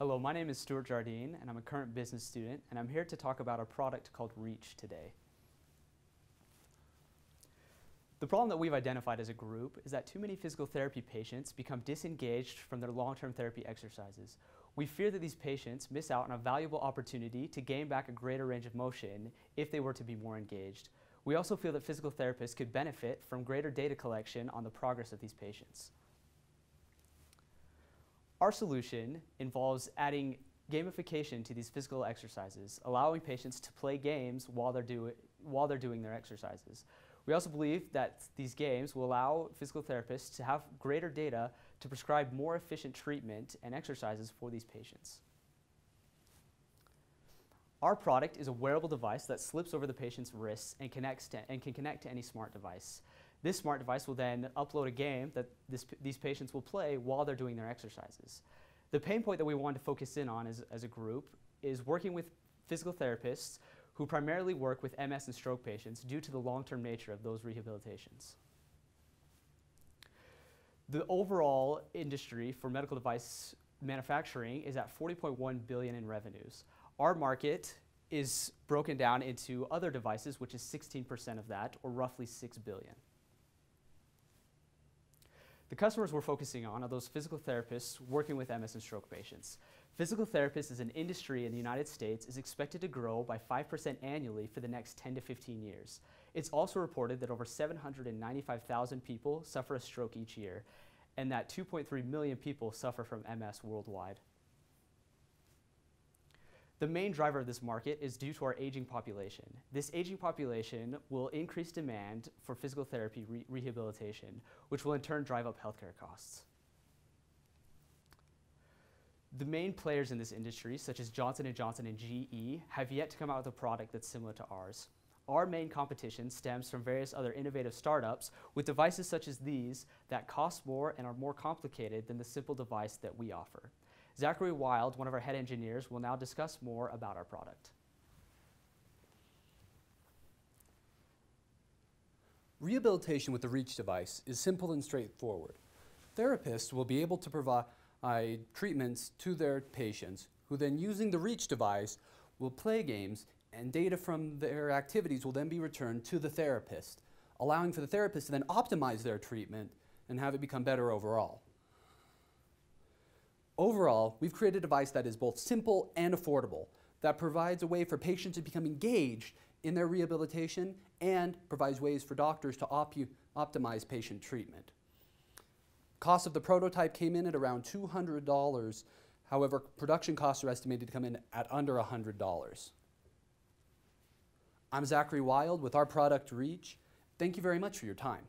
Hello, my name is Stuart Jardine, and I'm a current business student, and I'm here to talk about a product called wReach today. The problem that we've identified as a group is that too many physical therapy patients become disengaged from their long-term therapy exercises. We fear that these patients miss out on a valuable opportunity to gain back a greater range of motion if they were to be more engaged. We also feel that physical therapists could benefit from greater data collection on the progress of these patients. Our solution involves adding gamification to these physical exercises, allowing patients to play games while they're, do while they're doing their exercises. We also believe that these games will allow physical therapists to have greater data to prescribe more efficient treatment and exercises for these patients. Our product is a wearable device that slips over the patient's wrists and, connects to, and can connect to any smart device. This smart device will then upload a game that this, these patients will play while they're doing their exercises. The pain point that we want to focus in on as, as a group is working with physical therapists who primarily work with MS and stroke patients due to the long-term nature of those rehabilitations. The overall industry for medical device manufacturing is at 40.1 billion in revenues. Our market is broken down into other devices, which is 16% of that, or roughly 6 billion. The customers we're focusing on are those physical therapists working with MS and stroke patients. Physical therapists as an industry in the United States is expected to grow by 5% annually for the next 10 to 15 years. It's also reported that over 795,000 people suffer a stroke each year, and that 2.3 million people suffer from MS worldwide. The main driver of this market is due to our aging population. This aging population will increase demand for physical therapy re rehabilitation, which will in turn drive up healthcare costs. The main players in this industry, such as Johnson & Johnson and GE, have yet to come out with a product that's similar to ours. Our main competition stems from various other innovative startups with devices such as these that cost more and are more complicated than the simple device that we offer. Zachary Wild, one of our head engineers, will now discuss more about our product. Rehabilitation with the wReach device is simple and straightforward. Therapists will be able to provide treatments to their patients who then using the wReach device will play games and data from their activities will then be returned to the therapist, allowing for the therapist to then optimize their treatment and have it become better overall. Overall, we've created a device that is both simple and affordable, that provides a way for patients to become engaged in their rehabilitation and provides ways for doctors to op optimize patient treatment. Cost of the prototype came in at around $200. However, production costs are estimated to come in at under $100. I'm Zachary Wild with our product wReach. Thank you very much for your time.